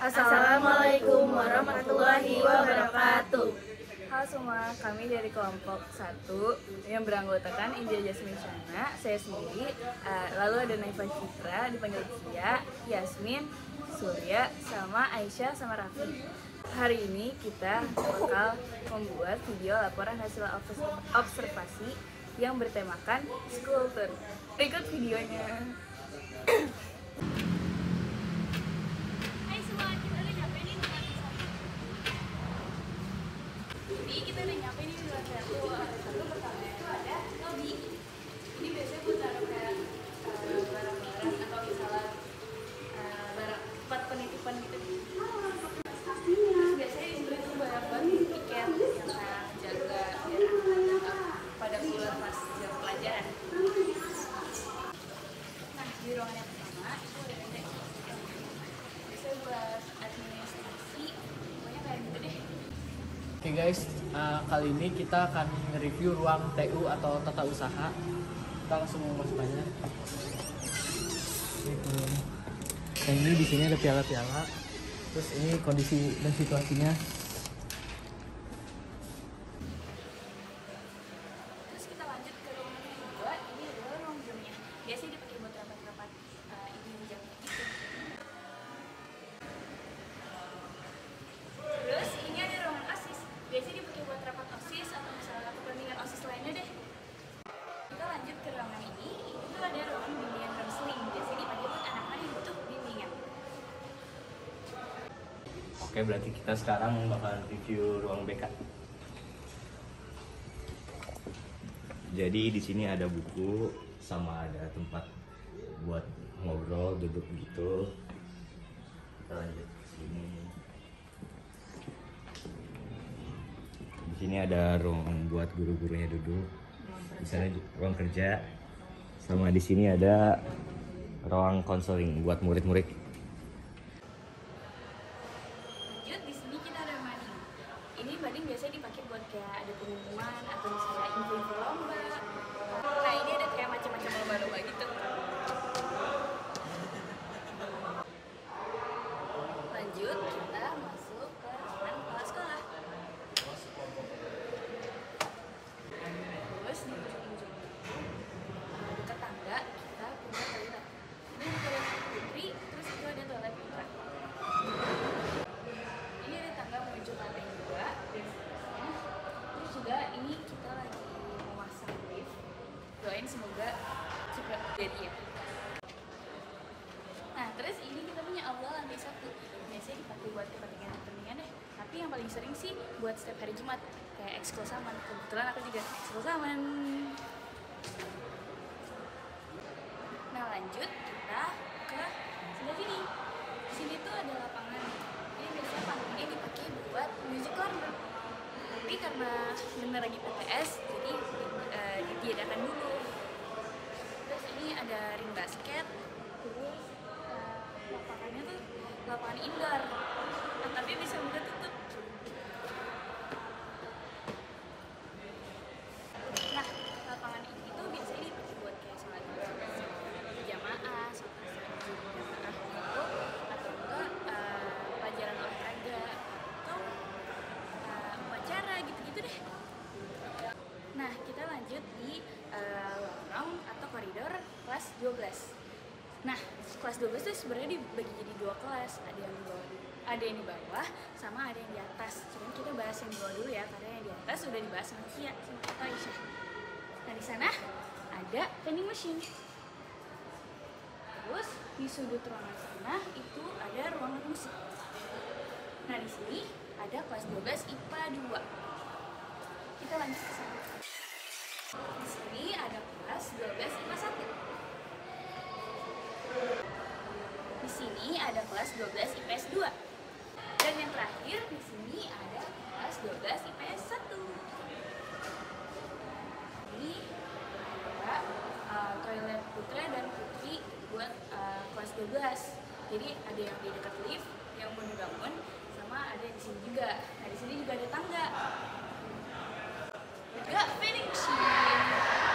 Assalamualaikum warahmatullahi wabarakatuh. Halo semua, kami dari kelompok 1 yang beranggotakan India Jasmine Shana, saya sendiri, uh, lalu ada Naifa Citra, dipanggil Tia, Yasmin, Surya, sama Aisyah, sama Raffi. Hari ini kita bakal membuat video laporan hasil observasi yang bertemakan school tour. Ikut videonya. Ada. Ini biasanya buat taruh kayak eh, barang-barang atau misalnya eh, barang tempat penitipan gitu. Terus biasanya di situ itu banyak banget tiket yang kayak jaga biar anak-anak nggak pada keluar pas jam pelajaran. Nah di ruangan yang pertama itu ada tenda. Biasanya buat administrasi, pokoknya kayak gitu deh. Oke guys, uh, kali ini kita akan nge-review ruang TU atau tata usaha. Kita langsung masuk aja. Itu. Nah ini di sini ada piala-piala. Terus ini kondisi dan situasinya. Terus kita lanjut ke ruangan yang kedua, ini adalah ruang jamnya. Biasanya dipakai buat rapat-rapat uh, ini jam gitu. Terus ini ada ruangan OSIS. Biasanya dipakai buat rapat OSIS atau misalnya kepentingan OSIS lainnya deh. Kita lanjut ke ruangan ini. Itu ada ruangan bimbingan counseling. Biasanya dipakai buat anak-anak yang butuh bimbingan. Oke, berarti kita sekarang bakal review ruang BK. Jadi di sini ada buku sama ada tempat buat ngobrol, duduk gitu. Kita lanjut ke sini. Di sini ada ruang buat guru-gurunya duduk. Di sana ruang kerja. Sama di sini ada ruang konseling buat murid-murid. Lanjut di sini kita ada mading. Ini mading biasanya dipakai buat kayak ada pengumuman atau misalnya info-info lomba. Nah ini ada kayak macam-macam lomba-lomba gitu. Lanjut kita masuk ke ruangan kepala sekolah. Terus di ujung-ujung uh, dekat tangga kita punya toilet. Ini ada toilet putri, terus itu ada toilet putra. Ini ada tangga menuju lantai dua. Nah, Terus juga ini kita lagi memasang lift. Doain semoga cepat jadi ya. Nah, terus ini kita punya aula lantai satu. Biasanya dipakai buat kepentingan-kepentingan deh. Tapi yang paling sering sih buat setiap hari Jumat. Kayak ekskul saman. Kebetulan aku juga ekskul saman. Nah, lanjut kita ke sebelah sini. Di sini tuh ada lapangan. Ini biasanya panggungnya dipakai buat music corner. Tapi karena bener lagi PTS, jadi eh, ditiadakan dulu. Terus ini ada ring basket. Terus eh, lapangannya tuh lapangan indoor. Nah, tapi bisa buka tutup. Nah, lapangan ini tuh biasanya dipakai buat kayak sholat jamaah, sholat jamaah gitu, atau enggak eh, pelajaran olahraga, atau eh, upacara gitu-gitu deh. Nah, kita lanjut di eh, lorong atau koridor kelas 12. Nah, kelas 12 itu sebenarnya dibagi jadi dua kelas, ada yang di bawah ada yang di bawah sama ada yang di atas. Cuman kita bahas yang di bawah dulu ya, karena yang di atas sudah dibahas sama Kia sama Kata Aisyah. Nah, di sana ada vending machine. Terus di sudut ruangan sana itu ada ruangan musik. Nah, di sini ada kelas 12 IPA 2. Kita lanjut ke sana. Di sini ada kelas 12 IPA 1. Sini ada kelas 12 IPS 2. Dan yang terakhir di sini ada kelas 12 IPS 1. Ini ada uh, toilet putra dan putri buat uh, kelas 12. Jadi ada yang di dekat lift yang mau dibangun sama ada di sini juga. Nah di sini juga ada tangga. Juga vending machine.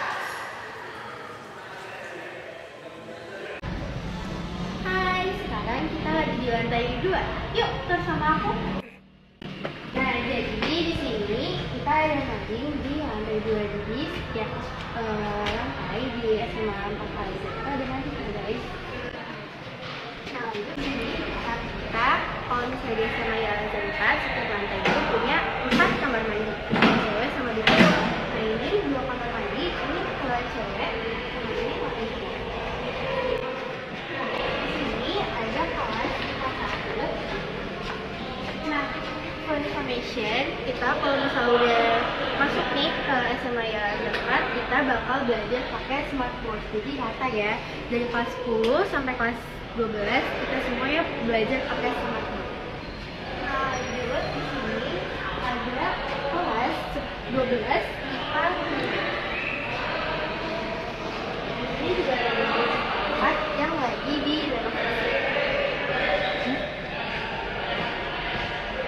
2 Yuk, terus sama aku. Nah, jadi di sini kita ada mading di lantai dua jadi setiap eh, lantai di SMA 4 kali kita ada mading ya guys. Nah, untuk di sini tempat kita kalau misalnya di SMA ya lantai 4 setiap lantai itu punya 4 kamar mandi yang cewek sama di cowok. Nah, ini dua kamar mandi, ini kalau cewek, sama ini kalau cowok. Di sini ada kelas kelas 1 Nah, for information, kita kalau misalnya udah masuk nih ke SMA ya Jakarta, kita bakal belajar pakai smartboard. Jadi rata ya, dari kelas 10 sampai kelas 12 kita semuanya belajar pakai smartboard. Nah, di sini ada kelas 12 IPA Ini juga ada beberapa yang lagi di renovasi.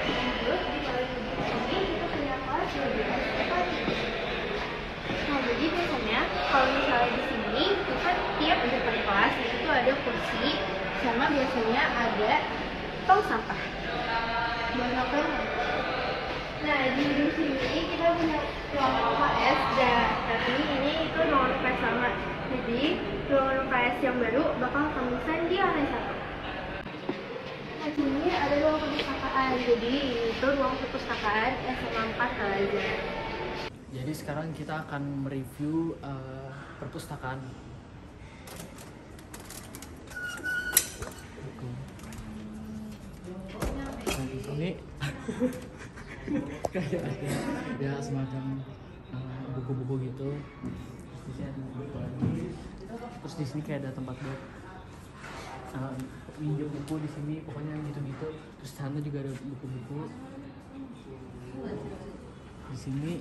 Lanjut, di paling ujung ini kita punya kelas 12 IPA Nah, jadi biasanya kalau misalnya di sini kita tiap depan kelas itu ada kursi sama biasanya ada tong sampah. Buat apa? Nah, di ujung sini kita punya ruangan UKS dan tapi ini itu ruangan UKS sama. Ruangan UKS yang baru bakal kami desain di lantai satu. Nah, sini ada ruang perpustakaan. Jadi, ini tuh ruang perpustakaan SMA 4 Al Azhar. Jadi sekarang kita akan mereview eh, perpustakaan. Nah, di sini kayak ada ya semacam eh, buku-buku gitu. Terus di sini kayak ada tempat buat eh, minjem buku di sini pokoknya gitu-gitu. Terus sana juga ada buku-buku. Di sini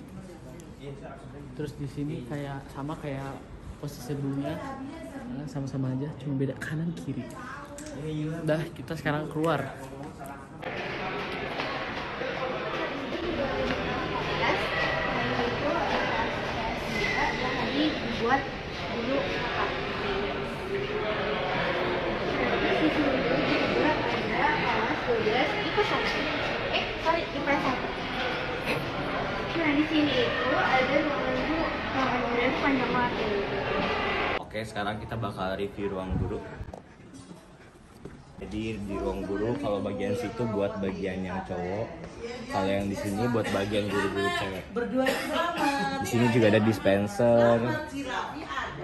terus di sini kayak sama kayak posisi sebelumnya sama-sama aja cuma beda kanan kiri udah kita sekarang keluar kelas yang itu ada kelas juga yang tadi dibuat dulu kakak Terus di sini juga ada kelas 12 IPA 1 eh sorry IPA 1 nah di sini itu ada itu panjang Oke, sekarang kita bakal review ruang guru. Jadi di ruang guru kalau bagian situ buat bagian yang cowok, kalau yang di sini buat bagian guru-guru cewek. Di sini juga ada dispenser,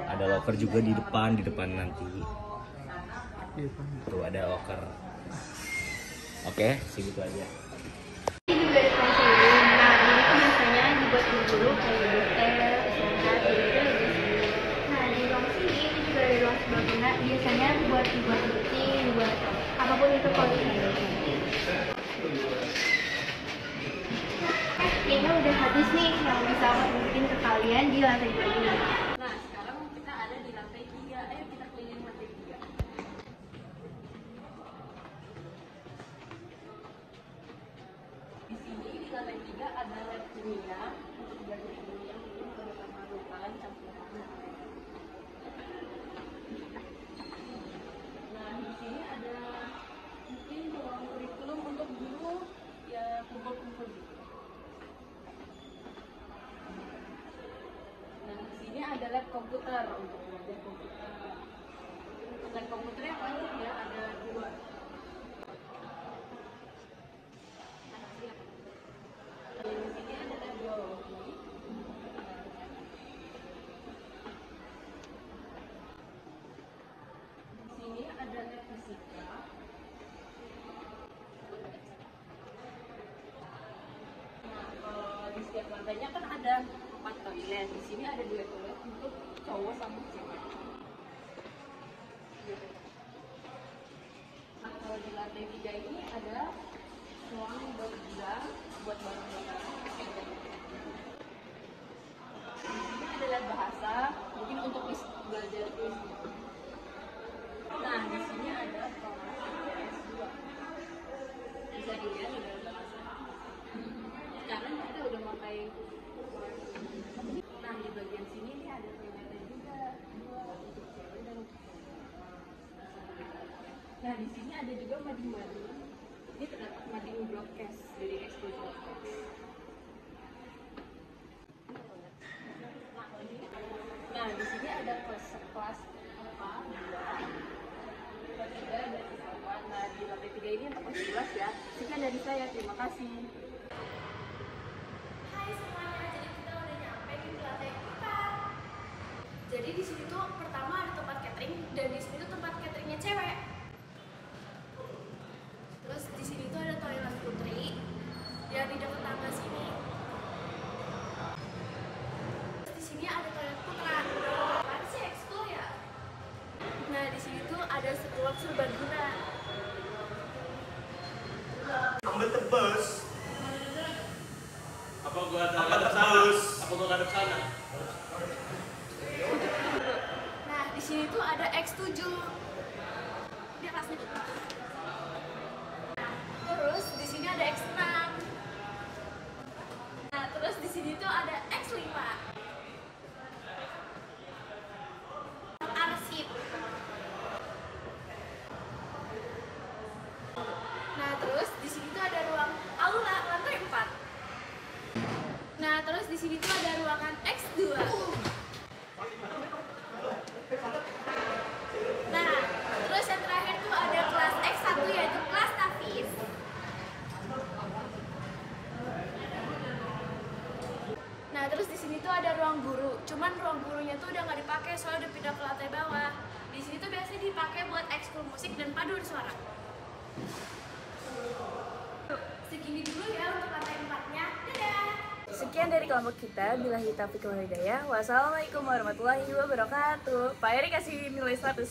ada locker juga di depan, di depan nanti. Tuh ada locker. Oke, segitu aja. ini juga pensil nah ini biasanya dibuat guru kayak istirahat gitu gitu nah di ruang sini ini juga ada ruang sebelah biasanya buat dibuat meeting buat apa pun itu kalau Eh, kayaknya udah habis nih. Yang bisa aku ke kalian di lantai dua ini Nah, sekarang kita ada di lantai 3. Ayo kita keliling lantai 3. Di sini di lantai 3 ada lab kimia untuk belajar kimia mungkin beberapa marukan campuran. Nah, di sini ada mungkin ruang kurikulum untuk guru ya kumpul-kumpul gitu. Nah, di sini ada lab komputer untuk belajar komputer. Lab komputernya banyak ya, ada dua. Dan sini ada biologi. Di sini ada lab. Nah, di setiap lantainya kan ada empat toilet. Di sini ada dua toilet untuk cowok sama cewek. Gitu. Nah, kalau di lantai tiga ini ada ruang buat buat barang-barang. sini ada juga mading-mading. Ini terdapat mading block dari XP Block Nah, di sini ada kelas kelas apa? Dua, kelas tiga dan kelas Nah, di lantai tiga ini untuk kelas ya. Sekian dari saya. Terima kasih. Ada sekolah serbaguna. Ambil tebus. Apa gua ada ngadep sana? Apa gua ngadep sana? Nah di sini tuh ada X7. Dia kelasnya. Terus di sini ada X6. Nah terus di sini tuh ada X5. Arsip. Nah terus di sini tuh ada ruang aula lantai 4. Nah terus di sini tuh ada ruangan X2. Nah, terus yang terakhir tuh ada kelas X1 yaitu kelas Tafis. Nah, terus di sini tuh ada ruang guru. Cuman ruang gurunya tuh udah nggak dipakai soalnya udah pindah ke lantai bawah. Di sini tuh biasanya dipakai buat ekskul musik dan paduan suara. Segini dulu ya untuk lantai empatnya. Dadah! Sekian dari kelompok kita. Bila taufiq wal hidayah. Wassalamualaikum warahmatullahi wabarakatuh. Pak Eri kasih nilai 100.